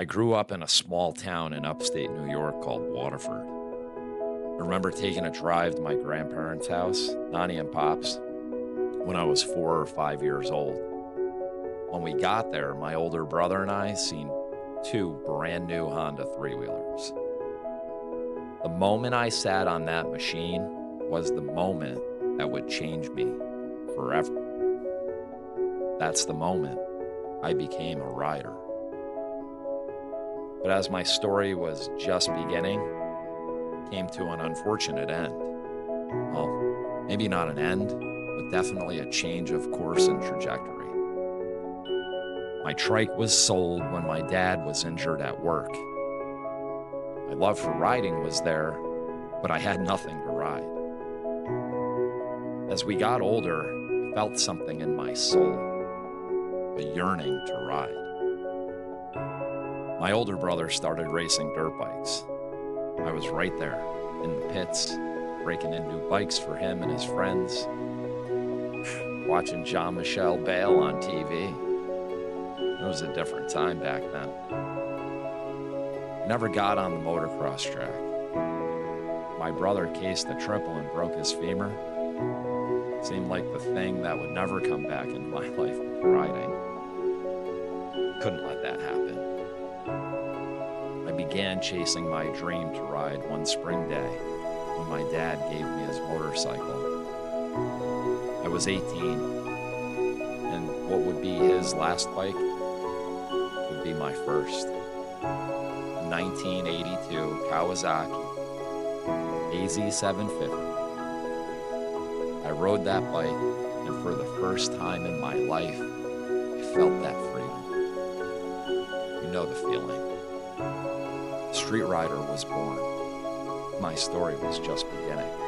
I grew up in a small town in upstate New York called Waterford. I remember taking a drive to my grandparents' house, Nani and Pops, when I was four or five years old. When we got there, my older brother and I seen two brand new Honda three wheelers. The moment I sat on that machine was the moment that would change me forever. That's the moment I became a rider. But as my story was just beginning, came to an unfortunate end. Well, maybe not an end, but definitely a change of course and trajectory. My trike was sold when my dad was injured at work. My love for riding was there, but I had nothing to ride. As we got older, I felt something in my soul, a yearning to ride. My older brother started racing dirt bikes. I was right there in the pits, breaking in new bikes for him and his friends, watching Jean Michel Bayle on TV. It was a different time back then. Never got on the motocross track. My brother cased the triple and broke his femur. seemed like the thing that would never come back into my life riding. Couldn't let that happen. Began chasing my dream to ride one spring day when my dad gave me his motorcycle. I was 18, and what would be his last bike would be my first. A 1982 Kawasaki KZ750. I rode that bike, and for the first time in my life, I felt that freedom. You know the feeling. Street Rider was born. My story was just beginning.